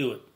Do it.